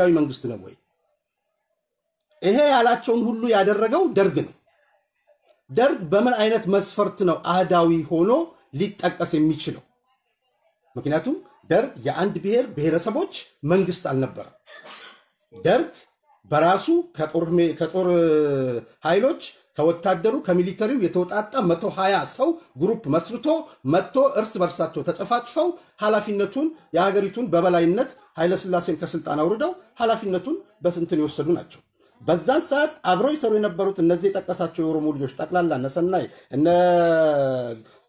አህዳዊ መንግስት ነው ወይ? ይሄ ያላቸውን ሁሉ ያደረገው ደርግ ነው። ደርግ በምን አይነት መስፈርት ነው አህዳዊ ሆኖ ሊጠቀስ የሚችለው? ምክንያቱም ደርግ የአንድ ብሔር ብሔረሰቦች መንግስት አልነበረም። ደርግ በራሱ ከጦር ኃይሎች ከወታደሩ ከሚሊተሪው የተውጣጣ መቶ ሀያ ሰው ግሩፕ መስርቶ መጥቶ እርስ በርሳቸው ተጨፋጭፈው ኃላፊነቱን የሀገሪቱን በበላይነት ኃይለስላሴን ከስልጣን አውርደው ኃላፊነቱን በስንትን የወሰዱ ናቸው። በዛን ሰዓት አብረው ይሰሩ የነበሩት እነዚህ የጠቀሳቸው የኦሮሞ ልጆች ጠቅላላ እነ ሰናይ እነ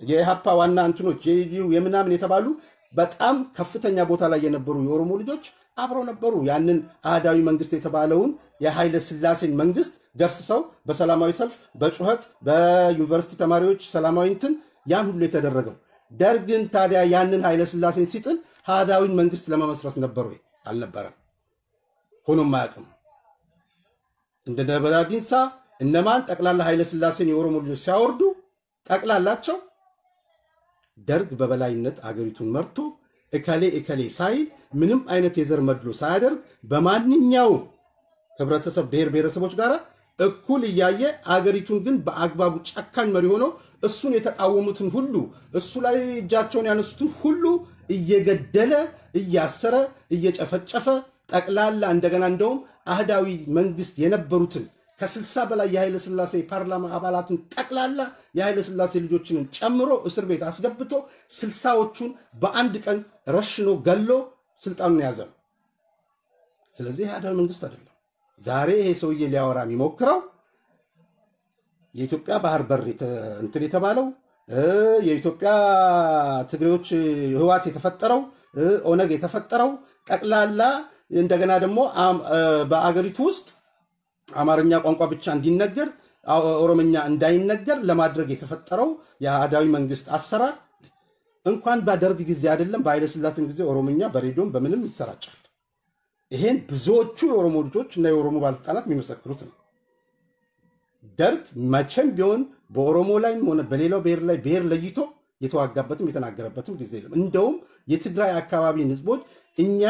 የኢሃፓ ዋና እንትኖች የኢዲዩ የምናምን የተባሉ በጣም ከፍተኛ ቦታ ላይ የነበሩ የኦሮሞ ልጆች አብረው ነበሩ። ያንን አህዳዊ መንግስት የተባለውን የኃይለ ስላሴን መንግስት ገርስሰው በሰላማዊ ሰልፍ፣ በጩኸት፣ በዩኒቨርሲቲ ተማሪዎች ሰላማዊ እንትን ያን ሁሉ የተደረገው ደርግን ታዲያ ያንን ኃይለ ስላሴን ሲጥል አህዳዊን መንግስት ለመመስረት ነበር ወይ? አልነበረም። ሆኖም አያውቅም። እንደ ደበላ ዲንሳ እነማን ጠቅላላ ኃይለ ስላሴን የኦሮሞ ልጆች ሲያወርዱ ጠቅላላቸው ደርግ በበላይነት አገሪቱን መርቶ እከሌ እከሌ ሳይል ምንም አይነት የዘር መድሎ ሳያደርግ በማንኛውም ህብረተሰብ ብሔር ብሔረሰቦች ጋር እኩል እያየ አገሪቱን ግን በአግባቡ ጨካኝ መሪ ሆኖ እሱን የተቃወሙትን ሁሉ እሱ ላይ እጃቸውን ያነሱትን ሁሉ እየገደለ እያሰረ እየጨፈጨፈ ጠቅላላ እንደገና እንደውም አህዳዊ መንግስት የነበሩትን ከስልሳ በላይ የኃይለ ስላሴ ፓርላማ አባላትን ጠቅላላ የኃይለ ስላሴ ልጆችንን ጨምሮ እስር ቤት አስገብቶ ስልሳዎቹን በአንድ ቀን ረሽኖ ገሎ ስልጣኑን ነው። ስለዚህ አህዳዊ መንግስት አይደለም። ዛሬ ይሄ ሰውዬ ሊያወራ የሚሞክረው የኢትዮጵያ ባህር በር እንትን የተባለው የኢትዮጵያ ትግሬዎች ህዋት የተፈጠረው ኦነግ የተፈጠረው ጠቅላላ እንደገና ደግሞ በአገሪቱ ውስጥ አማርኛ ቋንቋ ብቻ እንዲነገር ኦሮምኛ እንዳይነገር ለማድረግ የተፈጠረው የአህዳዊ መንግስት አሰራር እንኳን በደርግ ጊዜ አይደለም በኃይለ ስላሴም ጊዜ ኦሮምኛ በሬዲዮም በምንም ይሰራጫል። ይሄን ብዙዎቹ የኦሮሞ ልጆች እና የኦሮሞ ባለስልጣናት የሚመሰክሩት ነው። ደርግ መቼም ቢሆን በኦሮሞ ላይም ሆነ በሌላው ብሔር ላይ ብሔር ለይቶ የተዋጋበትም የተናገረበትም ጊዜ የለም። እንደውም የትግራይ አካባቢን ህዝቦች እኛ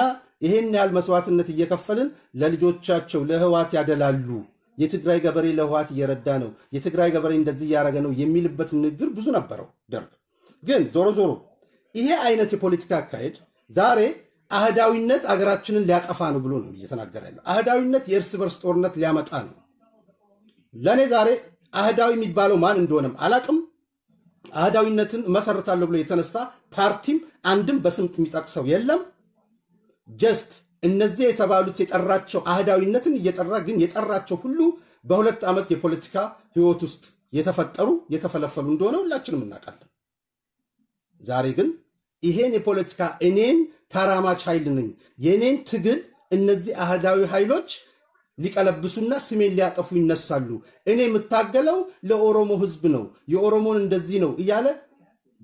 ይሄን ያህል መስዋዕትነት እየከፈልን ለልጆቻቸው ለህዋት ያደላሉ፣ የትግራይ ገበሬ ለህዋት እየረዳ ነው፣ የትግራይ ገበሬ እንደዚህ እያደረገ ነው የሚልበት ንግግር ብዙ ነበረው ደርግ። ግን ዞሮ ዞሮ ይሄ አይነት የፖለቲካ አካሄድ ዛሬ አህዳዊነት አገራችንን ሊያጠፋ ነው ብሎ ነው እየተናገረ ያለው። አህዳዊነት የእርስ በርስ ጦርነት ሊያመጣ ነው። ለእኔ ዛሬ አህዳዊ የሚባለው ማን እንደሆነም አላቅም። አህዳዊነትን እመሰርታለሁ ብሎ የተነሳ ፓርቲም አንድም በስም የሚጠቅሰው የለም። just እነዚህ የተባሉት የጠራቸው አህዳዊነትን እየጠራ ግን የጠራቸው ሁሉ በሁለት ዓመት የፖለቲካ ህይወት ውስጥ የተፈጠሩ የተፈለፈሉ እንደሆነ ሁላችንም እናውቃለን። ዛሬ ግን ይሄን የፖለቲካ እኔን ተራማች ኃይል ነኝ የእኔን ትግል እነዚህ አህዳዊ ኃይሎች ሊቀለብሱና ስሜን ሊያጠፉ ይነሳሉ። እኔ የምታገለው ለኦሮሞ ህዝብ ነው፣ የኦሮሞን እንደዚህ ነው እያለ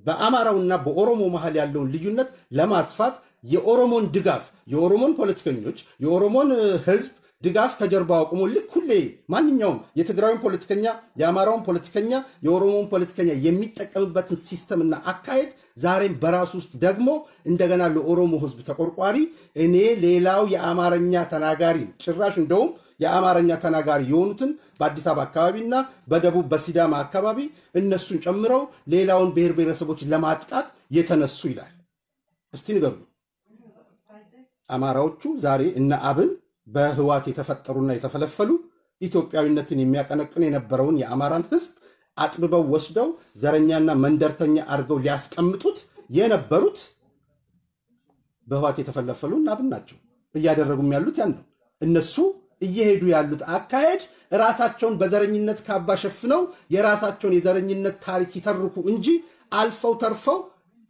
በአማራውና በኦሮሞ መሀል ያለውን ልዩነት ለማስፋት የኦሮሞን ድጋፍ የኦሮሞን ፖለቲከኞች የኦሮሞን ህዝብ ድጋፍ ከጀርባ አቁሞ ልክ ሁሌ ማንኛውም የትግራዩን ፖለቲከኛ የአማራውን ፖለቲከኛ የኦሮሞን ፖለቲከኛ የሚጠቀምበትን ሲስተምና አካሄድ ዛሬም በራሱ ውስጥ ደግሞ እንደገና ለኦሮሞ ህዝብ ተቆርቋሪ እኔ ሌላው የአማርኛ ተናጋሪ ጭራሽ እንደውም የአማርኛ ተናጋሪ የሆኑትን በአዲስ አበባ አካባቢና በደቡብ በሲዳማ አካባቢ እነሱን ጨምረው ሌላውን ብሔር ብሔረሰቦች ለማጥቃት የተነሱ ይላል። እስቲ ንገሩ። አማራዎቹ ዛሬ እነ አብን በህዋት የተፈጠሩና የተፈለፈሉ ኢትዮጵያዊነትን የሚያቀነቅን የነበረውን የአማራን ህዝብ አጥብበው ወስደው ዘረኛና መንደርተኛ አድርገው ሊያስቀምጡት የነበሩት በህዋት የተፈለፈሉ አብን ናቸው። እያደረጉም ያሉት ያን ነው። እነሱ እየሄዱ ያሉት አካሄድ ራሳቸውን በዘረኝነት ካባ ሸፍነው የራሳቸውን የዘረኝነት ታሪክ ይተርኩ እንጂ አልፈው ተርፈው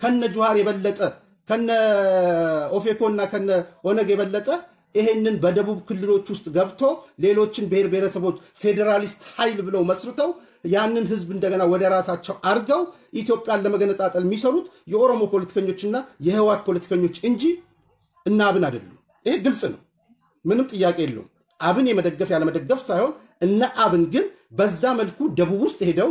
ከነ ጁሃር የበለጠ ከነ ኦፌኮ እና ከነ ኦነግ የበለጠ ይሄንን በደቡብ ክልሎች ውስጥ ገብቶ ሌሎችን ብሔር ብሔረሰቦች ፌዴራሊስት ኃይል ብለው መስርተው ያንን ህዝብ እንደገና ወደ ራሳቸው አርገው ኢትዮጵያን ለመገነጣጠል የሚሰሩት የኦሮሞ ፖለቲከኞችና የህዋት ፖለቲከኞች እንጂ እና አብን አይደሉም። ይሄ ግልጽ ነው፣ ምንም ጥያቄ የለውም። አብን የመደገፍ ያለመደገፍ ሳይሆን እነ አብን ግን በዛ መልኩ ደቡብ ውስጥ ሄደው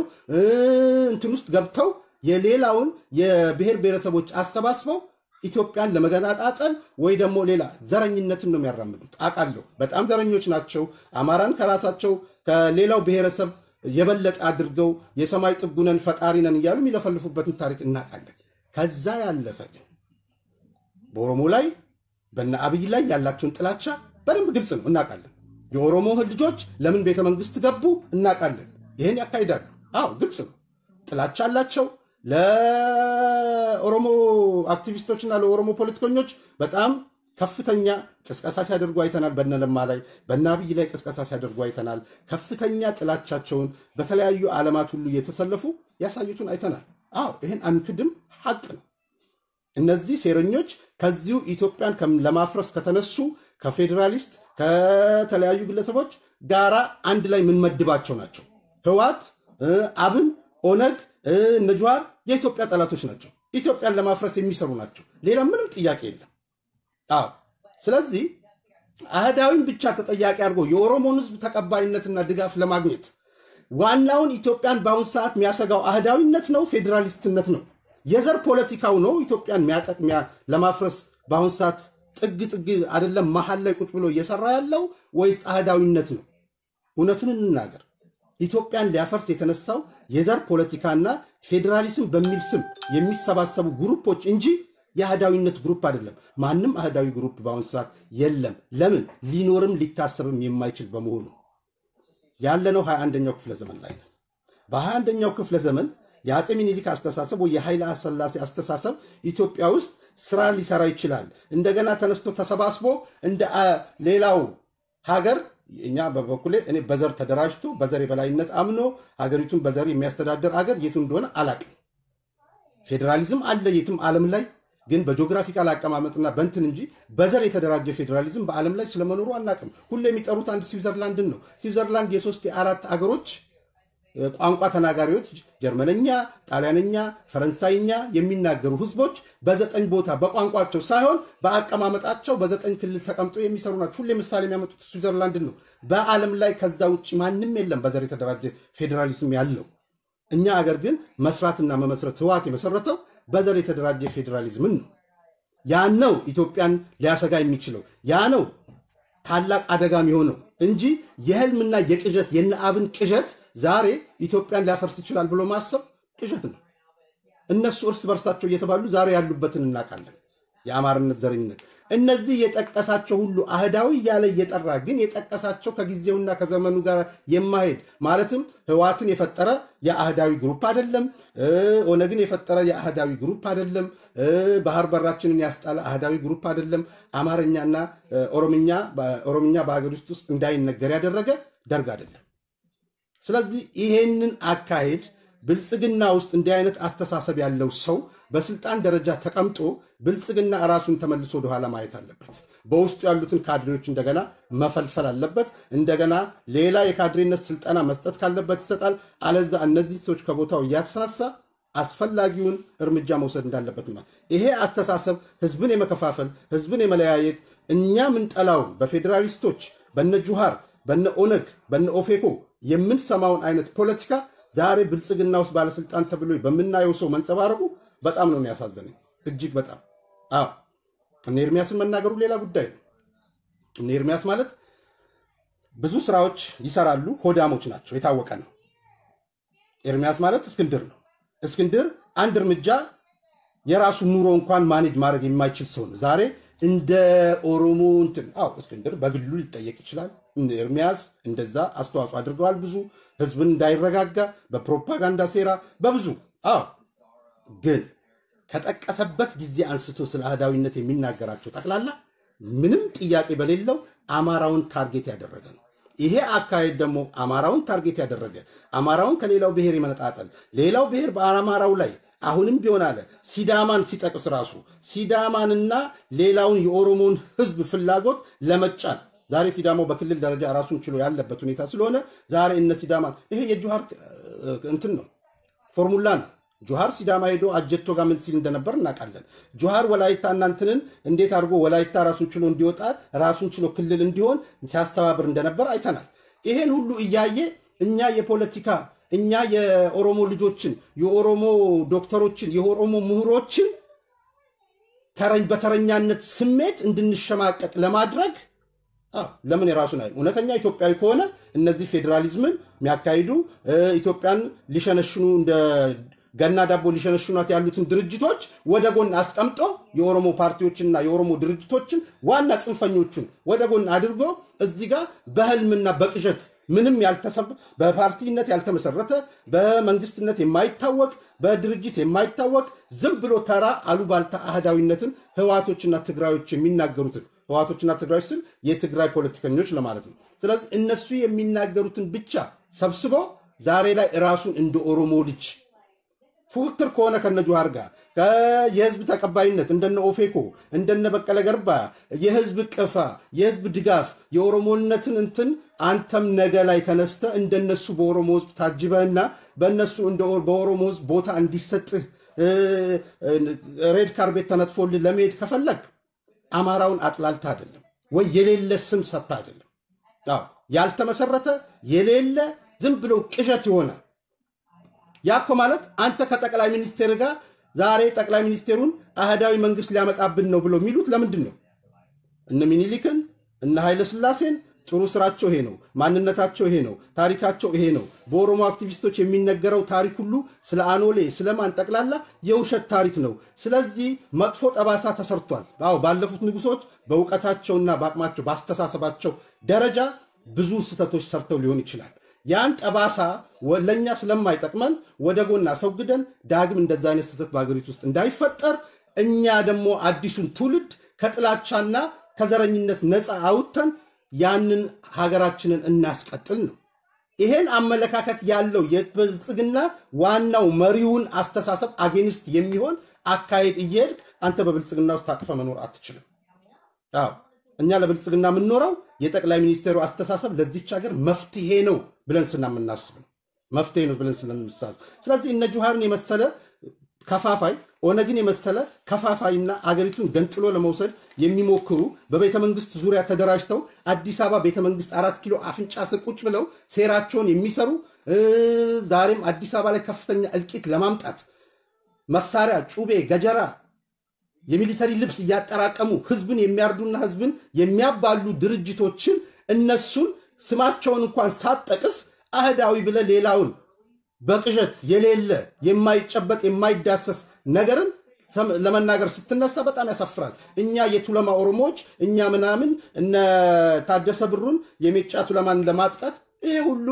እንትን ውስጥ ገብተው የሌላውን የብሔር ብሔረሰቦች አሰባስበው ኢትዮጵያን ለመገናጣጠል ወይ ደግሞ ሌላ ዘረኝነትን ነው የሚያራምዱት። አውቃለሁ። በጣም ዘረኞች ናቸው። አማራን ከራሳቸው ከሌላው ብሔረሰብ የበለጠ አድርገው የሰማይ ጥጉነን ፈጣሪ ነን እያሉ የሚለፈልፉበትን ታሪክ እናውቃለን። ከዛ ያለፈ ግን በኦሮሞ ላይ በነ አብይ ላይ ያላቸውን ጥላቻ በደንብ ግልጽ ነው፣ እናውቃለን። የኦሮሞ ልጆች ለምን ቤተ መንግስት ገቡ እናውቃለን። ይህን ያካሂዳሉ። አዎ ግልጽ ነው። ጥላቻ አላቸው። ለኦሮሞ አክቲቪስቶችና ለኦሮሞ ፖለቲከኞች በጣም ከፍተኛ ቅስቀሳ ሲያደርጉ አይተናል። በነ ለማ ላይ በነ አብይ ላይ ቅስቀሳ ሲያደርጉ አይተናል። ከፍተኛ ጥላቻቸውን በተለያዩ ዓለማት ሁሉ እየተሰለፉ ያሳዩትን አይተናል። አዎ ይህን አንክድም፣ ሀቅ ነው። እነዚህ ሴረኞች ከዚሁ ኢትዮጵያን ለማፍረስ ከተነሱ ከፌዴራሊስት ከተለያዩ ግለሰቦች ጋራ አንድ ላይ የምንመድባቸው ናቸው። ህዋት፣ አብን፣ ኦነግ፣ እነ ጀዋር የኢትዮጵያ ጠላቶች ናቸው። ኢትዮጵያን ለማፍረስ የሚሰሩ ናቸው። ሌላ ምንም ጥያቄ የለም። አዎ ስለዚህ አህዳዊን ብቻ ተጠያቂ አድርጎ የኦሮሞን ህዝብ ተቀባይነትና ድጋፍ ለማግኘት ዋናውን ኢትዮጵያን በአሁን ሰዓት የሚያሰጋው አህዳዊነት ነው፣ ፌዴራሊስትነት ነው፣ የዘር ፖለቲካው ነው። ኢትዮጵያን የሚያጠቃ ለማፍረስ በአሁን ሰዓት ጥግ ጥግ አይደለም መሀል ላይ ቁጭ ብሎ እየሰራ ያለው ወይስ አህዳዊነት ነው? እውነቱን እንናገር። ኢትዮጵያን ሊያፈርስ የተነሳው የዘር ፖለቲካና ፌዴራሊዝም በሚል ስም የሚሰባሰቡ group ኦች እንጂ የአህዳዊነት group አይደለም። ማንም አህዳዊ group በአሁኑ ሰዓት የለም። ለምን? ሊኖርም ሊታሰብም የማይችል በመሆኑ ያለነው 21ኛው ክፍለ ዘመን ላይ ነው። በ21ኛው ክፍለ ዘመን የአፄ ሚኒሊክ አስተሳሰብ ወይ የኃይለ ሥላሴ አስተሳሰብ ኢትዮጵያ ውስጥ ስራ ሊሰራ ይችላል። እንደገና ተነስቶ ተሰባስቦ እንደ ሌላው ሀገር እኛ በበኩሌ እኔ በዘር ተደራጅቶ በዘር የበላይነት አምኖ ሀገሪቱን በዘር የሚያስተዳድር ሀገር የቱ እንደሆነ አላቅም። ፌዴራሊዝም አለ የትም ዓለም ላይ ግን በጂኦግራፊካል አቀማመጥና በንትን እንጂ በዘር የተደራጀ ፌዴራሊዝም በዓለም ላይ ስለመኖሩ አናቅም። ሁሉ የሚጠሩት አንድ ስዊዘርላንድን ነው። ስዊዘርላንድ የሶስት የአራት አገሮች ቋንቋ ተናጋሪዎች ጀርመንኛ፣ ጣሊያንኛ፣ ፈረንሳይኛ የሚናገሩ ህዝቦች በዘጠኝ ቦታ በቋንቋቸው ሳይሆን በአቀማመጣቸው በዘጠኝ ክልል ተቀምጦ የሚሰሩ ናቸው። ሁሌ ምሳሌ የሚያመጡት ስዊዘርላንድን ነው። በዓለም ላይ ከዛ ውጭ ማንም የለም በዘር የተደራጀ ፌዴራሊዝም ያለው። እኛ አገር ግን መስራትና መመስረት ህወሓት የመሰረተው በዘር የተደራጀ ፌዴራሊዝምን ነው። ያን ነው ኢትዮጵያን ሊያሰጋ የሚችለው ያ ነው ታላቅ አደጋ የሚሆነው እንጂ የህልምና የቅዠት የነ አብን ቅዠት ዛሬ ኢትዮጵያን ሊያፈርስ ይችላል ብሎ ማሰብ ቅዠት ነው። እነሱ እርስ በርሳቸው እየተባሉ ዛሬ ያሉበትን እናውቃለን። የአማርነት ዘረኝነት እነዚህ የጠቀሳቸው ሁሉ አህዳዊ እያለ እየጠራ ግን የጠቀሳቸው ከጊዜውና ከዘመኑ ጋር የማይሄድ ማለትም ህወሓትን የፈጠረ የአህዳዊ group አይደለም። ኦነግን የፈጠረ የአህዳዊ group አይደለም። ባህር በራችንን ያስጣለ አህዳዊ group አይደለም። አማርኛና ኦሮምኛ ኦሮምኛ በሀገሪቱ ውስጥ እንዳይነገር ያደረገ ደርግ አይደለም። ስለዚህ ይሄንን አካሄድ ብልጽግና ውስጥ እንዲህ አይነት አስተሳሰብ ያለው ሰው በስልጣን ደረጃ ተቀምጦ ብልጽግና ራሱን ተመልሶ ወደኋላ ማየት አለበት። በውስጡ ያሉትን ካድሬዎች እንደገና መፈልፈል አለበት። እንደገና ሌላ የካድሬነት ስልጠና መስጠት ካለበት ይሰጣል። አለዛ እነዚህ ሰዎች ከቦታው እያስነሳ አስፈላጊውን እርምጃ መውሰድ እንዳለበት ይሄ አስተሳሰብ ህዝብን የመከፋፈል ህዝብን የመለያየት እኛ ምንጠላውን በፌዴራሊስቶች በነ ጁሃር በነ ኦነግ በነ ኦፌኮ የምንሰማውን አይነት ፖለቲካ ዛሬ ብልጽግና ውስጥ ባለስልጣን ተብሎ በምናየው ሰው መንጸባረቁ በጣም ነው ያሳዘነኝ፣ እጅግ በጣም አዎ። እነ ኤርሚያስን መናገሩ ሌላ ጉዳይ ነው። እነ ኤርሚያስ ማለት ብዙ ስራዎች ይሰራሉ፣ ሆዳሞች ናቸው፣ የታወቀ ነው። ኤርሚያስ ማለት እስክንድር ነው። እስክንድር አንድ እርምጃ የራሱ ኑሮ እንኳን manage ማድረግ የማይችል ሰው ነው። ዛሬ እንደ ኦሮሞ እንትን አዎ፣ እስክንድር በግሉ ሊጠየቅ ይችላል። ኤርሚያስ እንደዛ አስተዋጽኦ አድርገዋል። ብዙ ህዝብን እንዳይረጋጋ በፕሮፓጋንዳ ሴራ በብዙ አዎ። ግን ከጠቀሰበት ጊዜ አንስቶ ስለ አህዳዊነት የሚናገራቸው ጠቅላላ ምንም ጥያቄ በሌለው አማራውን target ያደረገ ነው። ይሄ አካሄድ ደግሞ አማራውን target ያደረገ አማራውን ከሌላው ብሔር የመነጣጠል ሌላው ብሔር በአማራው ላይ አሁንም ቢሆን አለ ሲዳማን ሲጠቅስ ራሱ ሲዳማንና ሌላውን የኦሮሞን ህዝብ ፍላጎት ለመጫን ዛሬ ሲዳማው በክልል ደረጃ ራሱን ችሎ ያለበት ሁኔታ ስለሆነ ዛሬ እነ ሲዳማን ይሄ የጃዋር እንትን ነው፣ ፎርሙላ ነው። ጃዋር ሲዳማ ሄዶ ኤጀቶ ጋር ምን ሲል እንደነበር እናውቃለን። ጃዋር ወላይታ እናንትንን እንዴት አድርጎ ወላይታ ራሱን ችሎ እንዲወጣ ራሱን ችሎ ክልል እንዲሆን ሲያስተባብር እንደነበር አይተናል። ይሄን ሁሉ እያየ እኛ የፖለቲካ እኛ የኦሮሞ ልጆችን የኦሮሞ ዶክተሮችን የኦሮሞ ምሁሮችን በተረኛነት ስሜት እንድንሸማቀቅ ለማድረግ ለምን የራሱን አይ እውነተኛ ኢትዮጵያዊ ከሆነ እነዚህ ፌዴራሊዝምን የሚያካሂዱ ኢትዮጵያን ሊሸነሽኑ እንደ ገና ዳቦ ሊሸነሽኗት ያሉትን ድርጅቶች ወደ ጎን አስቀምጦ የኦሮሞ ፓርቲዎችና የኦሮሞ ድርጅቶችን ዋና ጽንፈኞቹን ወደ ጎን አድርጎ እዚህ ጋር በህልምና በቅዠት ምንም በፓርቲነት ያልተመሰረተ በመንግስትነት የማይታወቅ በድርጅት የማይታወቅ ዝም ብሎ ተራ አሉባልታ አህዳዊነትን ህዋቶችና ትግራዮች የሚናገሩትን ህዋቶችና ትግራዮች ስል የትግራይ ፖለቲከኞች ለማለት ነው። ስለዚህ እነሱ የሚናገሩትን ብቻ ሰብስቦ ዛሬ ላይ ራሱን እንደ ኦሮሞ ልጅ ፉክክር ከሆነ ከነ ጁሃር ጋር የህዝብ ተቀባይነት እንደነ ኦፌኮ እንደነ በቀለ ገርባ የህዝብ ቅፋ የህዝብ ድጋፍ የኦሮሞነትን እንትን አንተም ነገ ላይ ተነስተ እንደነሱ በኦሮሞ ህዝብ ታጅበህና በእነሱ በኦሮሞ ህዝብ ቦታ እንዲሰጥህ ሬድ ካርቤት ተነጥፎልህ ለመሄድ ከፈለግ አማራውን አጥላልታ አይደለም ወይ የሌለ ስም ሰጥታ አይደለም። ያልተመሰረተ የሌለ ዝም ብሎ ቅዠት የሆነ ያ እኮ ማለት አንተ ከጠቅላይ ሚኒስቴር ጋር ዛሬ ጠቅላይ ሚኒስቴሩን አህዳዊ መንግስት ሊያመጣብን ነው ብሎ የሚሉት ለምንድን ነው? እነ ሚኒሊክን እነ ኃይለ ስላሴን ጥሩ ስራቸው ይሄ ነው፣ ማንነታቸው ይሄ ነው፣ ታሪካቸው ይሄ ነው። በኦሮሞ አክቲቪስቶች የሚነገረው ታሪክ ሁሉ ስለ አኖሌ ስለማን ጠቅላላ የውሸት ታሪክ ነው። ስለዚህ መጥፎ ጠባሳ ተሰርቷል። አዎ ባለፉት ንጉሶች በእውቀታቸውና በአቅማቸው በአስተሳሰባቸው ደረጃ ብዙ ስህተቶች ሰርተው ሊሆን ይችላል። ያን ጠባሳ ለእኛ ስለማይጠቅመን ወደ ጎን አስወግደን ዳግም እንደዛ አይነት ስህተት በሀገሪቱ ውስጥ እንዳይፈጠር እኛ ደግሞ አዲሱን ትውልድ ከጥላቻና ከዘረኝነት ነፃ አውጥተን ያንን ሀገራችንን እናስቀጥል ነው። ይሄን አመለካከት ያለው የብልጽግና ዋናው መሪውን አስተሳሰብ አጌንስት የሚሆን አካሄድ እየሄድክ አንተ በብልጽግና ውስጥ ታቅፈ መኖር አትችልም። አዎ እኛ ለብልጽግና የምንኖረው የጠቅላይ ሚኒስቴሩ አስተሳሰብ ለዚች ሀገር መፍትሄ ነው ብለን ስለምናስብ ነው። መፍትሄ ነው ብለን ስለምናስብ ስለዚህ እነ ጁሃርን የመሰለ ከፋፋይ ኦነግን የመሰለ ከፋፋይና አገሪቱን ገንጥሎ ለመውሰድ የሚሞክሩ በቤተ መንግስት ዙሪያ ተደራጅተው አዲስ አበባ ቤተ መንግስት አራት ኪሎ አፍንጫ ስር ቁጭ ብለው ሴራቸውን የሚሰሩ ዛሬም አዲስ አበባ ላይ ከፍተኛ እልቂት ለማምጣት መሳሪያ፣ ጩቤ፣ ገጀራ የሚሊተሪ ልብስ እያጠራቀሙ ህዝብን የሚያርዱና ህዝብን የሚያባሉ ድርጅቶችን እነሱን ስማቸውን እንኳን ሳትጠቅስ አህዳዊ ብለ ሌላውን በቅዠት የሌለ የማይጨበጥ የማይዳሰስ ነገርን ለመናገር ስትነሳ በጣም ያሳፍራል። እኛ የቱለማ ኦሮሞዎች እኛ ምናምን እነ ታደሰ ብሩን የሜጫ ቱለማን ለማጥቃት ይሄ ሁሉ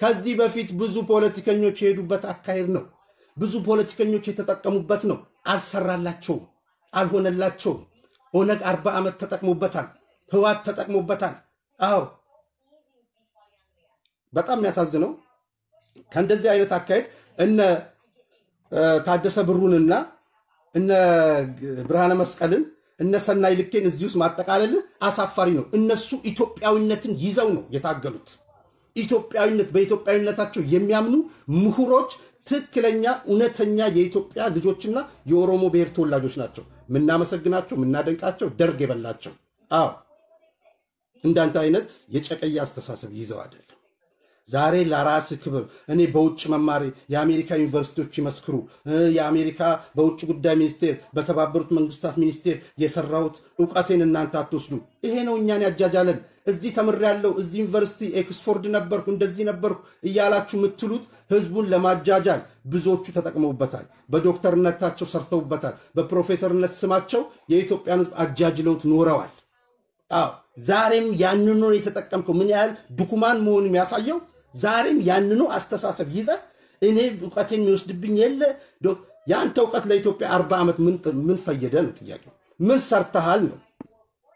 ከዚህ በፊት ብዙ ፖለቲከኞች የሄዱበት አካሄድ ነው። ብዙ ፖለቲከኞች የተጠቀሙበት ነው። አልሰራላቸውም፣ አልሆነላቸውም። ኦነግ አርባ ዓመት ተጠቅሞበታል። ህዋት ተጠቅሞበታል። አዎ በጣም የሚያሳዝነው ከእንደዚህ አይነት አካሄድ እነ ታደሰ ብሩንና እነ ብርሃነ መስቀልን እነ ሰናይ ልኬን እዚህ ውስጥ ማጠቃለል አሳፋሪ ነው። እነሱ ኢትዮጵያዊነትን ይዘው ነው የታገሉት። ኢትዮጵያዊነት በኢትዮጵያዊነታቸው የሚያምኑ ምሁሮች፣ ትክክለኛ እውነተኛ የኢትዮጵያ ልጆችና የኦሮሞ ብሔር ተወላጆች ናቸው። ምናመሰግናቸው፣ ምናደንቃቸው ደርግ የበላቸው። አዎ እንዳንተ አይነት የጨቀየ አስተሳሰብ ይዘው አይደለም። ዛሬ ለራስ ክብር እኔ በውጭ መማሬን የአሜሪካ ዩኒቨርሲቲዎች ይመስክሩ፣ የአሜሪካ በውጭ ጉዳይ ሚኒስቴር፣ በተባበሩት መንግስታት ሚኒስቴር የሰራሁት እውቀቴን እናንተ አትወስዱ። ይሄ ነው እኛን ያጃጃለን። እዚህ ተምሬያለሁ፣ እዚህ ዩኒቨርሲቲ ኦክስፎርድ ነበርኩ፣ እንደዚህ ነበርኩ እያላችሁ የምትሉት ህዝቡን ለማጃጃል ብዙዎቹ ተጠቅመውበታል። በዶክተርነታቸው ሰርተውበታል። በፕሮፌሰርነት ስማቸው የኢትዮጵያን ህዝብ አጃጅለውት ኖረዋል። ዛሬም ያንኑ የተጠቀምከው ምን ያህል ድኩማን መሆን የሚያሳየው ዛሬም ያንኑ አስተሳሰብ ይዘህ እኔ እውቀቴን የሚወስድብኝ የለ የአንተ እውቀት ለኢትዮጵያ አርባ ዓመት ምን ፈየደ ነው ጥያቄው። ምን ሰርተሃል ነው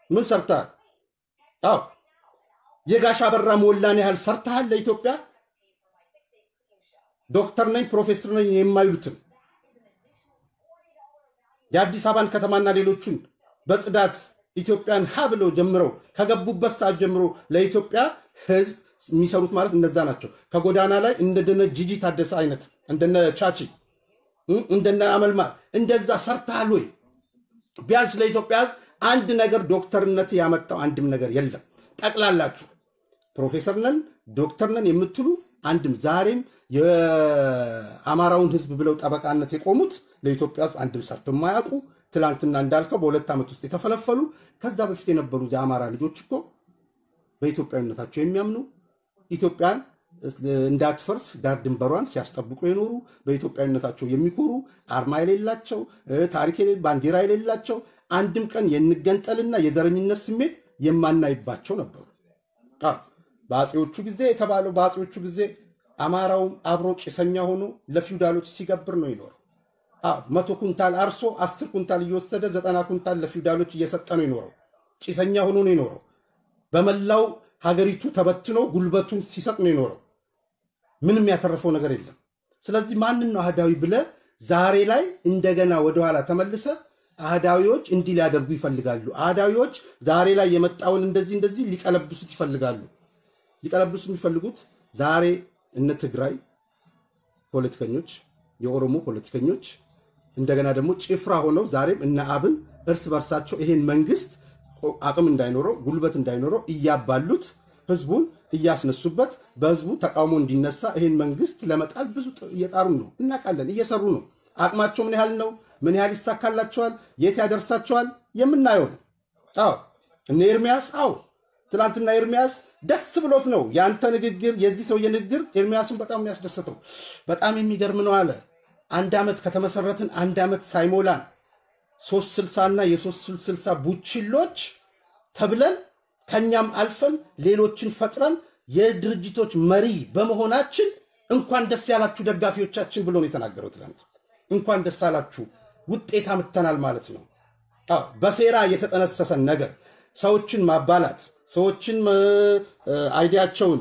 ምን ሰርተሃል? አዎ የጋሽ አበራ ሞላን ያህል ሰርተሃል ለኢትዮጵያ? ዶክተር ነኝ ፕሮፌሰር ነኝ የማይሉትም የአዲስ አበባን ከተማና ሌሎቹን በጽዳት ኢትዮጵያን ሀ ብለው ጀምረው ከገቡበት ሰዓት ጀምሮ ለኢትዮጵያ ህዝብ የሚሰሩት ማለት እነዛ ናቸው። ከጎዳና ላይ እንደነ ጂጂ ታደሰ አይነት እንደነ ቻቺ እንደነ አመልማ እንደዛ ሰርተሃል ወይ? ቢያንስ ለኢትዮጵያ አንድ ነገር ዶክተርነት ያመጣው አንድም ነገር የለም። ጠቅላላችሁ ፕሮፌሰር ነን ዶክተር ነን የምትሉ አንድም ዛሬም የአማራውን ህዝብ ብለው ጠበቃነት የቆሙት ለኢትዮጵያ ህዝብ አንድም ሰርተው የማያውቁ ትላንትና እንዳልከው በሁለት ዓመት ውስጥ የተፈለፈሉ ከዛ በፊት የነበሩ የአማራ ልጆች እኮ በኢትዮጵያዊነታቸው የሚያምኑ ኢትዮጵያን እንዳትፈርስ ዳር ድንበሯን ሲያስጠብቁ የኖሩ በኢትዮጵያዊነታቸው የሚኮሩ አርማ የሌላቸው ታሪክ ባንዲራ የሌላቸው አንድም ቀን የንገንጠልና የዘረኝነት ስሜት የማናይባቸው ነበሩ። በአፄዎቹ ጊዜ የተባለው በአፄዎቹ ጊዜ አማራውም አብሮ ጭሰኛ ሆኖ ለፊውዳሎች ሲገብር ነው ይኖረው። መቶ ኩንታል አርሶ አስር ኩንታል እየወሰደ ዘጠና ኩንታል ለፊውዳሎች እየሰጠ ነው ይኖረው። ጭሰኛ ሆኖ ነው ይኖረው። በመላው ሀገሪቱ ተበትኖ ጉልበቱን ሲሰጥ ነው ይኖረው። ምንም ያተረፈው ነገር የለም። ስለዚህ ማንን ነው አህዳዊ ብለ ዛሬ ላይ እንደገና ወደኋላ ተመልሰ አህዳዊዎች እንዲህ ሊያደርጉ ይፈልጋሉ። አህዳዊዎች ዛሬ ላይ የመጣውን እንደዚህ እንደዚህ ሊቀለብሱት ይፈልጋሉ። ሊቀለብሱ የሚፈልጉት ዛሬ እነ ትግራይ ፖለቲከኞች፣ የኦሮሞ ፖለቲከኞች እንደገና ደግሞ ጭፍራ ሆነው ዛሬም እነ አብን እርስ በርሳቸው ይሄን መንግስት አቅም እንዳይኖረው ጉልበት እንዳይኖረው እያባሉት ህዝቡን እያስነሱበት በህዝቡ ተቃውሞ እንዲነሳ ይሄን መንግስት ለመጣል ብዙ እየጣሩ ነው። እናውቃለን፣ እየሰሩ ነው። አቅማቸው ምን ያህል ነው? ምን ያህል ይሳካላቸዋል? የት ያደርሳቸዋል? የምናየው ነው። አዎ እነ ኤርሚያስ አዎ ትናንትና ኤርሚያስ ደስ ብሎት ነው የአንተ ንግግር፣ የዚህ ሰውዬ ንግግር ኤርሚያስን በጣም ያስደሰተው። በጣም የሚገርም ነው አለ። አንድ ዓመት ከተመሰረትን አንድ ዓመት ሳይሞላን ሶስት ስልሳና የሶስት ስልሳ ቡችሎች ተብለን ከኛም አልፈን ሌሎችን ፈጥረን የድርጅቶች መሪ በመሆናችን እንኳን ደስ ያላችሁ ደጋፊዎቻችን ብሎ ነው የተናገረው ትናንት። እንኳን ደስ አላችሁ ውጤት አምጥተናል ማለት ነው። በሴራ የተጠነሰሰን ነገር ሰዎችን ማባላት ሰዎችን አይዲያቸውን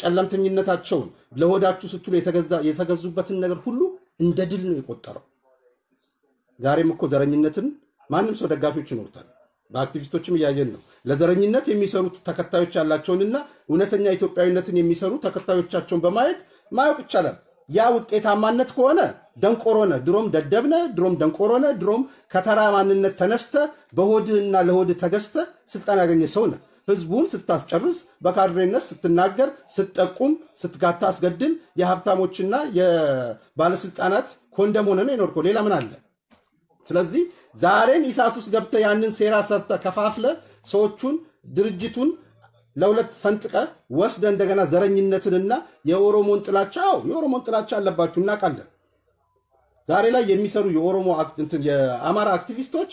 ጨለምተኝነታቸውን ለሆዳችሁ ስትሉ የተገዙበትን ነገር ሁሉ እንደ ድል ነው የቆጠረው። ዛሬም እኮ ዘረኝነትን ማንም ሰው ደጋፊዎች ይኖሩታል። በአክቲቪስቶችም እያየን ነው። ለዘረኝነት የሚሰሩት ተከታዮች ያላቸውንና እውነተኛ ኢትዮጵያዊነትን የሚሰሩ ተከታዮቻቸውን በማየት ማወቅ ይቻላል። ያ ውጤታማነት ከሆነ ደንቆሮነ ድሮም ደደብነ ድሮም ደንቆሮነ ድሮም ከተራ ማንነት ተነስተ በሆድህና ለሆድህ ተገዝተ ስልጣን ያገኘ ሰው ነህ። ህዝቡን ስታስጨርስ በካድሬነት ስትናገር፣ ስትጠቁም፣ ስትጋታ አስገድል የሀብታሞችና የባለስልጣናት ኮንደም ሆነ ነው የኖርከው። ሌላ ምን አለ? ስለዚህ ዛሬም ኢሳት ውስጥ ገብተ ያንን ሴራ ሰርተ ከፋፍለ ሰዎቹን ድርጅቱን ለሁለት ሰንጥቀ ወስደ እንደገና ዘረኝነትንና የኦሮሞን ጥላቻ ው የኦሮሞን ጥላቻ አለባችሁ እናውቃለን። ዛሬ ላይ የሚሰሩ የኦሮሞ የአማራ አክቲቪስቶች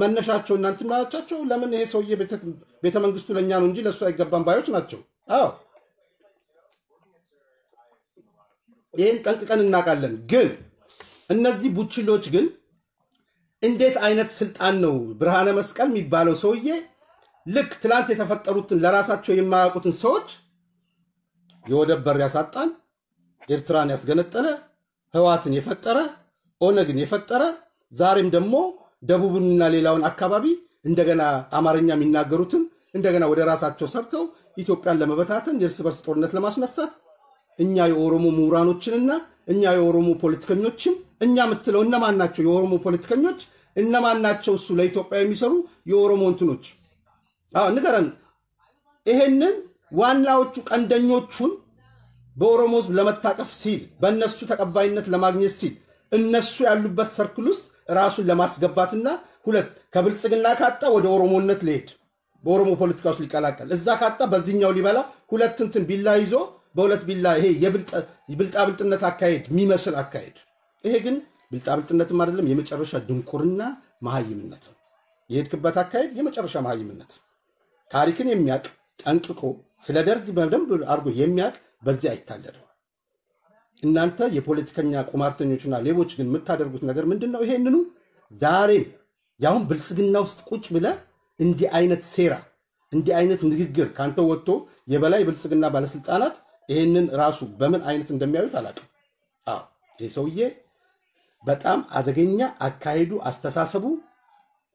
መነሻቸው እናንትን ማለቻቸው ለምን ይሄ ሰውዬ ቤተ መንግስቱ ለእኛ ነው እንጂ ለእሱ አይገባም ባዮች ናቸው። አዎ ይህን ጠንቅቀን እናውቃለን። ግን እነዚህ ቡችሎች ግን እንዴት አይነት ስልጣን ነው ብርሃነ መስቀል የሚባለው ሰውዬ? ልክ ትላንት የተፈጠሩትን ለራሳቸው የማያውቁትን ሰዎች የወደብ በር ያሳጣን፣ ኤርትራን ያስገነጠለ፣ ህዋትን የፈጠረ፣ ኦነግን የፈጠረ ዛሬም ደግሞ ደቡብንና ሌላውን አካባቢ እንደገና አማርኛ የሚናገሩትን እንደገና ወደ ራሳቸው ሰብከው ኢትዮጵያን ለመበታተን የእርስ በርስ ጦርነት ለማስነሳት እኛ የኦሮሞ ምሁራኖችንና እኛ የኦሮሞ ፖለቲከኞችም እኛ የምትለው እነማን ናቸው? የኦሮሞ ፖለቲከኞች እነማን ናቸው? እሱ ለኢትዮጵያ የሚሰሩ የኦሮሞ እንትኖች ንገረን። ይሄንን ዋናዎቹ ቀንደኞቹን በኦሮሞ ህዝብ ለመታቀፍ ሲል በእነሱ ተቀባይነት ለማግኘት ሲል እነሱ ያሉበት ሰርክል ውስጥ ራሱን ለማስገባትና ሁለት ከብልጽግና ካጣ ወደ ኦሮሞነት ሊሄድ በኦሮሞ ፖለቲካ ውስጥ ሊቀላቀል እዛ ካጣ በዚህኛው ሊበላ ሁለት እንትን ቢላ ይዞ በሁለት ቢላ ይሄ የብልጣብልጥነት አካሄድ የሚመስል አካሄድ። ይሄ ግን ብልጣብልጥነትም አይደለም፣ የመጨረሻ ድንቁርና መሀይምነት ነው። የሄድክበት አካሄድ የመጨረሻ መሀይምነት። ታሪክን የሚያቅ ጠንቅቆ ስለ ደርግ በደንብ አድርጎ የሚያቅ በዚህ አይታለልም። እናንተ የፖለቲከኛ ቁማርተኞችና ሌቦች ግን የምታደርጉት ነገር ምንድን ነው? ይሄንኑ ዛሬም ያሁን ብልጽግና ውስጥ ቁጭ ብለ እንዲህ አይነት ሴራ እንዲህ አይነት ንግግር ካንተ ወጥቶ የበላይ ብልጽግና ባለስልጣናት ይሄንን ራሱ በምን አይነት እንደሚያዩት አላውቅም። አዎ ሰውዬ በጣም አደገኛ አካሄዱ፣ አስተሳሰቡ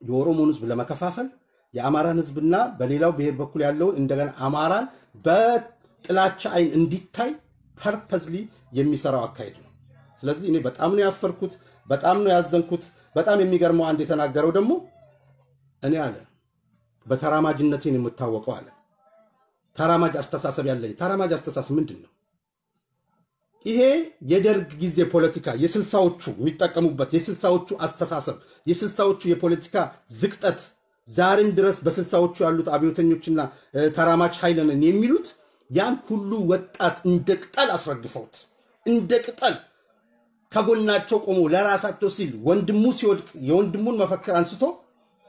የኦሮሞን ህዝብ ለመከፋፈል የአማራን ህዝብና በሌላው ብሔር በኩል ያለውን እንደገና አማራን በጥላቻ አይን እንዲታይ purposely የሚሰራው አካሄድ ነው። ስለዚህ እኔ በጣም ነው ያፈርኩት፣ በጣም ነው ያዘንኩት። በጣም የሚገርመው አንድ የተናገረው ደግሞ እኔ አለ በተራማጅነቴን የምታወቀው አለ። ተራማጅ አስተሳሰብ ያለኝ። ተራማጅ አስተሳሰብ ምንድን ነው? ይሄ የደርግ ጊዜ ፖለቲካ የስልሳዎቹ የሚጠቀሙበት የስልሳዎቹ አስተሳሰብ የስልሳዎቹ የፖለቲካ ዝቅጠት ዛሬም ድረስ በስልሳዎቹ ያሉት አብዮተኞችና ተራማች ኃይል ነን የሚሉት ያን ሁሉ ወጣት እንደ ቅጠል አስረግፈውት እንደ ቅጠል ከጎናቸው ቆሞ ለራሳቸው ሲል ወንድሙ ሲወድቅ የወንድሙን መፈክር አንስቶ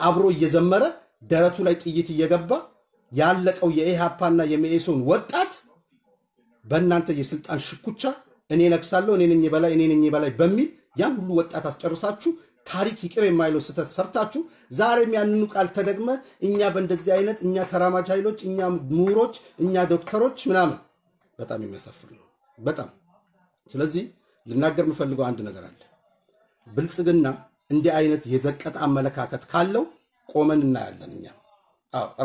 አብሮ እየዘመረ ደረቱ ላይ ጥይት እየገባ ያለቀው የኢሃፓና የመኢሶን ወጣት በእናንተ የስልጣን ሽኩቻ እኔ ነግሳለሁ፣ እኔ ነኝ በላይ፣ እኔ ነኝ በላይ በሚል ያን ሁሉ ወጣት አስጨርሳችሁ ታሪክ ይቅር የማይለው ስህተት ሰርታችሁ ዛሬም ያንኑ ቃል ተደግመ እኛ በእንደዚህ አይነት እኛ ተራማጅ ኃይሎች፣ እኛ ምሁሮች፣ እኛ ዶክተሮች ምናምን በጣም የሚያሳፍር ነው። በጣም ስለዚህ ልናገር የምፈልገው አንድ ነገር አለ። ብልጽግና እንዲህ አይነት የዘቀጠ አመለካከት ካለው ቆመን እናያለን። እኛ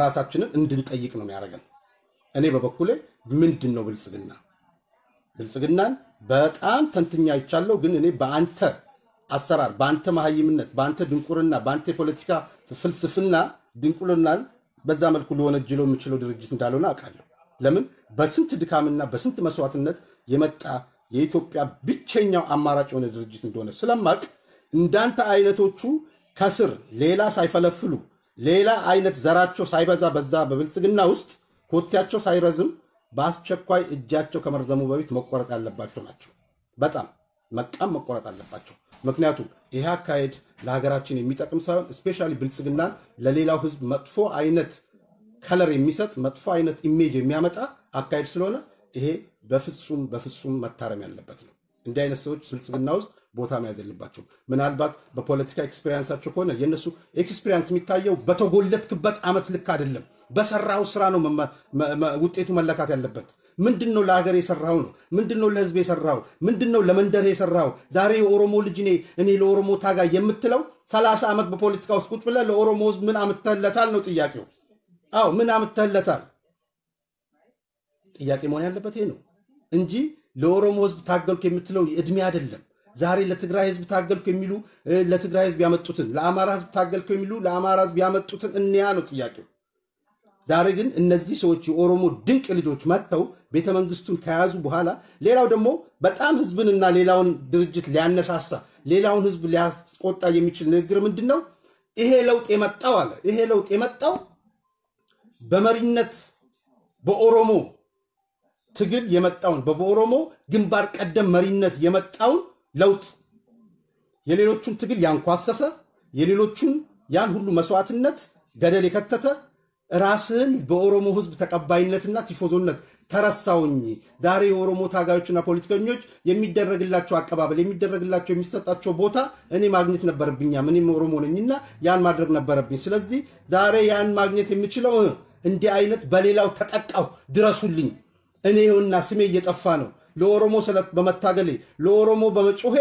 ራሳችንን እንድንጠይቅ ነው የሚያደርገን። እኔ በበኩሌ ምንድን ነው ብልጽግና ብልጽግናን በጣም ተንትኛ አይቻለሁ። ግን እኔ በአንተ አሰራር፣ በአንተ መሀይምነት፣ በአንተ ድንቁርና፣ በአንተ የፖለቲካ ፍልስፍና ድንቁርናን በዛ መልኩ ልወነጅለው የምችለው ድርጅት እንዳልሆነ አውቃለሁ። ለምን በስንት ድካምና በስንት መስዋዕትነት የመጣ የኢትዮጵያ ብቸኛው አማራጭ የሆነ ድርጅት እንደሆነ ስለማቅ እንዳንተ አይነቶቹ ከስር ሌላ ሳይፈለፍሉ ሌላ አይነት ዘራቸው ሳይበዛ በዛ በብልጽግና ውስጥ ኮቴያቸው ሳይረዝም በአስቸኳይ እጃቸው ከመርዘሙ በፊት መቆረጥ ያለባቸው ናቸው። በጣም መቃም መቆረጥ አለባቸው። ምክንያቱም ይህ አካሄድ ለሀገራችን የሚጠቅም ሳይሆን እስፔሻሊ ብልጽግናን ለሌላው ሕዝብ መጥፎ አይነት color የሚሰጥ መጥፎ አይነት image የሚያመጣ አካሄድ ስለሆነ ይሄ በፍጹም በፍጹም መታረም ያለበት ነው። እንዲህ አይነት ሰዎች ብልጽግና ውስጥ ቦታ መያዝ የለባቸው። ምናልባት በፖለቲካ experience ኣቸው ከሆነ የእነሱ experience የሚታየው በተጎለትክበት ዓመት ልክ አይደለም። በሰራው ስራ ነው ውጤቱ መለካት ያለበት። ምንድን ነው ለሀገር የሰራው ነው? ምንድን ነው ለህዝብ የሰራው? ምንድን ነው ለመንደር የሰራው? ዛሬ የኦሮሞ ልጅ እኔ እኔ ለኦሮሞ ታጋይ የምትለው ሰላሳ ዓመት በፖለቲካ ውስጥ ቁጭ ብለህ ለኦሮሞ ህዝብ ምን አምጥተህለታል ነው ጥያቄው። አዎ ምን አምጥተህለታል? ጥያቄ መሆን ያለበት ይሄ ነው እንጂ ለኦሮሞ ህዝብ ታገልኩ የምትለው እድሜ አይደለም። ዛሬ ለትግራይ ህዝብ ታገልኩ የሚሉ ለትግራይ ህዝብ ያመጡትን፣ ለአማራ ህዝብ ታገልኩ የሚሉ ለአማራ ህዝብ ያመጡትን እንያ ነው ጥያቄው። ዛሬ ግን እነዚህ ሰዎች የኦሮሞ ድንቅ ልጆች መጥተው ቤተ መንግስቱን ከያዙ በኋላ ሌላው ደግሞ በጣም ህዝብንና ሌላውን ድርጅት ሊያነሳሳ ሌላውን ህዝብ ሊያስቆጣ የሚችል ንግግር ምንድን ነው? ይሄ ለውጥ የመጣው አለ ይሄ ለውጥ የመጣው በመሪነት በኦሮሞ ትግል የመጣውን በኦሮሞ ግንባር ቀደም መሪነት የመጣውን ለውጥ የሌሎቹን ትግል ያንኳሰሰ የሌሎቹን ያን ሁሉ መስዋዕትነት ገደል የከተተ ራስን በኦሮሞ ህዝብ ተቀባይነትና ቲፎዞነት ተረሳውኝ። ዛሬ የኦሮሞ ታጋዮችና ፖለቲከኞች የሚደረግላቸው አቀባበል የሚደረግላቸው የሚሰጣቸው ቦታ እኔ ማግኘት ነበረብኛ። እኔም ኦሮሞ ነኝና ያን ማድረግ ነበረብኝ። ስለዚህ ዛሬ ያን ማግኘት የምችለው እንዲህ አይነት በሌላው ተጠቃው ድረሱልኝ፣ እኔ ይኸውና ስሜ እየጠፋ ነው ለኦሮሞ በመታገሌ ለኦሮሞ በመጮሄ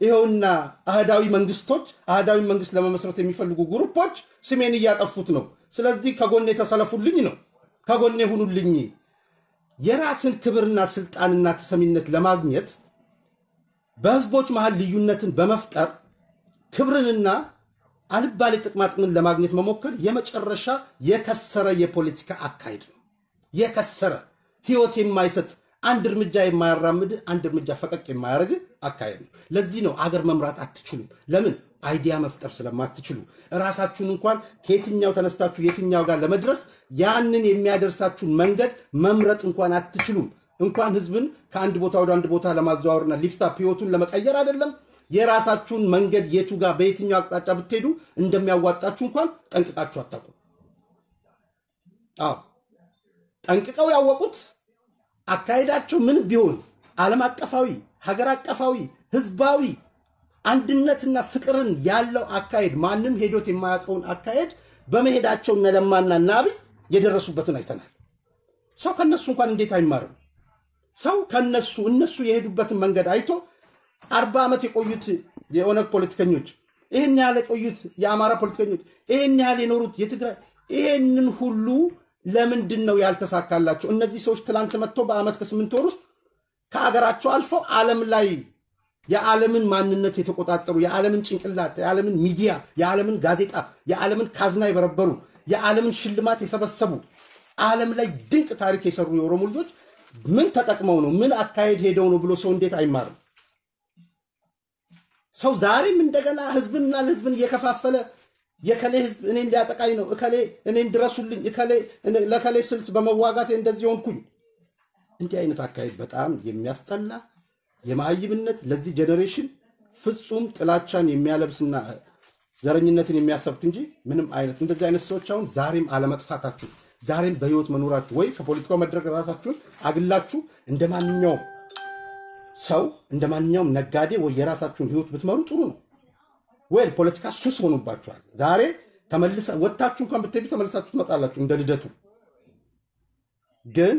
ይኸውና አህዳዊ መንግስቶች አህዳዊ መንግስት ለመመስረት የሚፈልጉ ግሩፖች ስሜን እያጠፉት ነው። ስለዚህ ከጎኔ የተሰለፉልኝ ነው፣ ከጎኔ ሁኑልኝ። የራስን ክብርና ስልጣንና ተሰሚነት ለማግኘት በህዝቦች መሃል ልዩነትን በመፍጠር ክብርንና አልባሌ ጥቅማጥቅምን ለማግኘት መሞከር የመጨረሻ የከሰረ የፖለቲካ አካሄድ ነው። የከሰረ ህይወት የማይሰጥ አንድ እርምጃ የማያራምድ አንድ እርምጃ ፈቀቅ የማያደርግ አካሄድ ነው። ለዚህ ነው አገር መምራት አትችሉም። ለምን? idea መፍጠር ስለማትችሉ ራሳችሁን እንኳን ከየትኛው ተነስታችሁ የትኛው ጋር ለመድረስ ያንን የሚያደርሳችሁን መንገድ መምረጥ እንኳን አትችሉም። እንኳን ህዝብን ከአንድ ቦታ ወደ አንድ ቦታ ለማዘዋወርና lift up ህይወቱን ለመቀየር አይደለም የራሳችሁን መንገድ የቱ ጋር በየትኛው አቅጣጫ ብትሄዱ እንደሚያዋጣችሁ እንኳን ጠንቅቃችሁ አታውቁም። አዎ ጠንቅቀው ያወቁት አካሄዳቸው ምን ቢሆን ዓለም አቀፋዊ፣ ሀገር አቀፋዊ፣ ህዝባዊ አንድነትና ፍቅርን ያለው አካሄድ ማንም ሄዶት የማያውቀውን አካሄድ በመሄዳቸው እነ ለማና እነ አብይ የደረሱበትን አይተናል። ሰው ከነሱ እንኳን እንዴት አይማርም? ሰው ከነሱ እነሱ የሄዱበትን መንገድ አይቶ አርባ ዓመት የቆዩት የኦነግ ፖለቲከኞች ይህን ያህል የቆዩት የአማራ ፖለቲከኞች ይህን ያህል የኖሩት የትግራይ ይህንን ሁሉ ለምንድን ነው ያልተሳካላቸው? እነዚህ ሰዎች ትላንት መጥተው በዓመት ከስምንት ወር ውስጥ ከአገራቸው አልፈው ዓለም ላይ የዓለምን ማንነት የተቆጣጠሩ የዓለምን ጭንቅላት፣ የዓለምን ሚዲያ፣ የዓለምን ጋዜጣ፣ የዓለምን ካዝና የበረበሩ የዓለምን ሽልማት የሰበሰቡ ዓለም ላይ ድንቅ ታሪክ የሰሩ የኦሮሞ ልጆች ምን ተጠቅመው ነው ምን አካሄድ ሄደው ነው ብሎ ሰው እንዴት አይማርም? ሰው ዛሬም እንደገና ህዝብንና ህዝብን እየከፋፈለ የከሌ ህዝብ እኔን ሊያጠቃኝ ነው፣ እከሌ እኔን ድረሱልኝ፣ እከሌ ለከሌ ስልት በመዋጋት እንደዚህ ሆንኩኝ። እንዲህ አይነት አካሄድ በጣም የሚያስጠላ የማይብነት ለዚህ ጄኔሬሽን ፍጹም ጥላቻን የሚያለብስና ዘረኝነትን የሚያሰብክ እንጂ ምንም አይነት እንደዚህ አይነት ሰዎች አሁን ዛሬም አለመጥፋታችሁ ዛሬም በህይወት መኖራችሁ ወይ ከፖለቲካው መድረክ ራሳችሁን አግላችሁ እንደ ማንኛውም ሰው እንደ ማንኛውም ነጋዴ ወይ የራሳችሁን ህይወት ብትመሩ ጥሩ ነው። ወይ ፖለቲካ ሱስ ሆኖባችኋል። ዛሬ ተመልሰ ወጥታችሁ እንኳን ብትሄዱ ተመልሳችሁ ትመጣላችሁ እንደ ልደቱ። ግን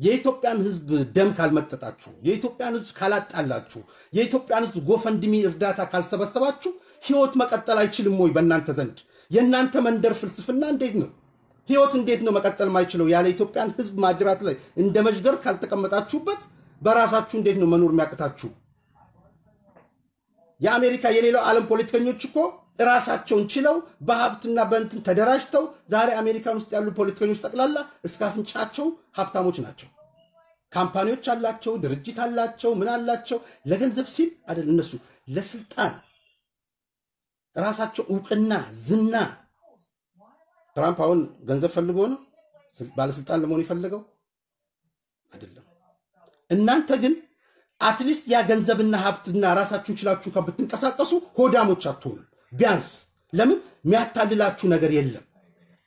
የኢትዮጵያን ህዝብ ደም ካልመጠጣችሁ፣ የኢትዮጵያን ህዝብ ካላጣላችሁ፣ የኢትዮጵያን ህዝብ ጎፈንድሚ እርዳታ ካልሰበሰባችሁ ህይወት መቀጠል አይችልም ወይ? በእናንተ ዘንድ የእናንተ መንደር ፍልስፍና እንዴት ነው? ህይወት እንዴት ነው መቀጠል ማይችለው? ያለ ኢትዮጵያን ህዝብ ማጅራት ላይ እንደ መዥገር ካልተቀመጣችሁበት በራሳችሁ እንዴት ነው መኖር የሚያቅታችሁ? የአሜሪካ የሌላው ዓለም ፖለቲከኞች እኮ ራሳቸውን ችለው በሀብትና በእንትን ተደራጅተው ዛሬ አሜሪካን ውስጥ ያሉ ፖለቲከኞች ጠቅላላ እስከ አፍንጫቸው ሀብታሞች ናቸው። company ዎች አላቸው፣ ድርጅት አላቸው፣ ምን አላቸው። ለገንዘብ ሲል አይደል እነሱ ለስልጣን ራሳቸው እውቅና፣ ዝና። ትራምፕ አሁን ገንዘብ ፈልጎ ነው ባለስልጣን ለመሆን የፈለገው አይደለም። እናንተ ግን at least ያ ገንዘብና ሀብትና ራሳችሁን ችላችሁ ብትንቀሳቀሱ ሆዳሞች አትሆኑም። ቢያንስ ለምን የሚያታልላችሁ ነገር የለም።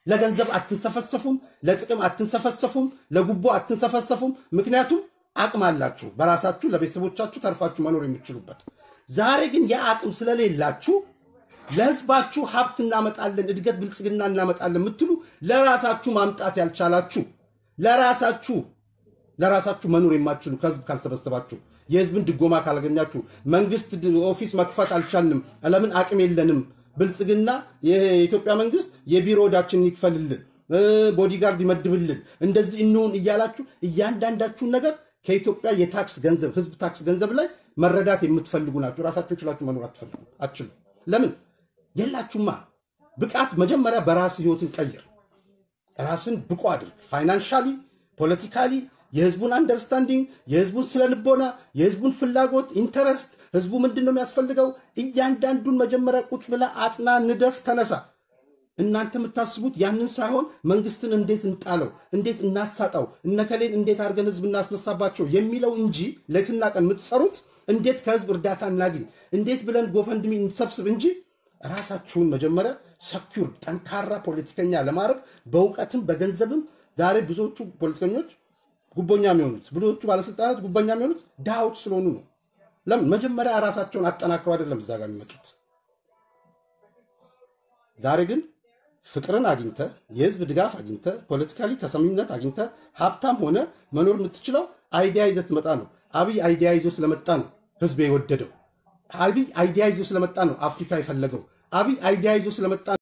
ለገንዘብ አትንሰፈሰፉም፣ ለጥቅም አትንሰፈሰፉም፣ ለጉቦ አትንሰፈሰፉም። ምክንያቱም አቅም አላችሁ፣ በራሳችሁ ለቤተሰቦቻችሁ ተርፋችሁ መኖር የምትችሉበት። ዛሬ ግን ያ አቅም ስለሌላችሁ ለህዝባችሁ ሀብት እናመጣለን፣ እድገት፣ ብልጽግና እናመጣለን የምትሉ ለራሳችሁ ማምጣት ያልቻላችሁ ለራሳችሁ ለራሳችሁ መኖር የማትችሉ ከህዝብ ካልሰበሰባችሁ የህዝብን ድጎማ ካላገኛችሁ መንግስት office መክፈት አልቻልንም፣ ለምን አቅም የለንም፣ ብልጽግና የኢትዮጵያ መንግስት የቢሮ ዕዳችንን ይክፈልልን፣ bodyguard ይመድብልን፣ እንደዚህ እንሁን እያላችሁ እያንዳንዳችሁን ነገር ከኢትዮጵያ የ tax ገንዘብ ህዝብ tax ገንዘብ ላይ መረዳት የምትፈልጉ ናችሁ። ራሳችሁን ችላችሁ መኖር አትፈልጉ አትችሉ። ለምን የላችሁማ ብቃት። መጀመሪያ በራስ ህይወትን ቀይር፣ ራስን ብቁ አድርግ። financially politically የህዝቡን understanding የህዝቡን ስነ ልቦና የህዝቡን ፍላጎት interest ህዝቡ ምንድን ነው የሚያስፈልገው? እያንዳንዱን መጀመሪያ ቁጭ ብለህ አጥና፣ ንደፍ፣ ተነሳ። እናንተ የምታስቡት ያንን ሳይሆን መንግስትን እንዴት እንጣለው፣ እንዴት እናሳጣው፣ እነ እከሌን እንዴት አድርገን ህዝብ እናስነሳባቸው? የሚለው እንጂ ሌትና ቀን የምትሰሩት እንዴት ከህዝብ እርዳታ እናግኝ፣ እንዴት ብለን GoFundMe እንሰብስብ እንጂ ራሳችሁን መጀመሪያ secure ጠንካራ ፖለቲከኛ ለማድረግ በእውቀትም በገንዘብም ዛሬ ብዙዎቹ ፖለቲከኞች ጉቦኛ የሚሆኑት ብዙዎቹ ባለስልጣናት ጉቦኛ የሚሆኑት ድሃዎች ስለሆኑ ነው። ለምን መጀመሪያ ራሳቸውን አጠናክረው አይደለም እዛ ጋር የሚመጡት። ዛሬ ግን ፍቅርን አግኝተህ የህዝብ ድጋፍ አግኝተህ politically ተሰሚነት አግኝተህ ሀብታም ሆነህ መኖር የምትችለው idea ይዘህ ስትመጣ ነው። አብይ idea ይዞ ስለመጣ ነው ህዝብ የወደደው። አብይ idea ይዞ ስለመጣ ነው አፍሪካ የፈለገው። አብይ idea ይዞ ስለመጣ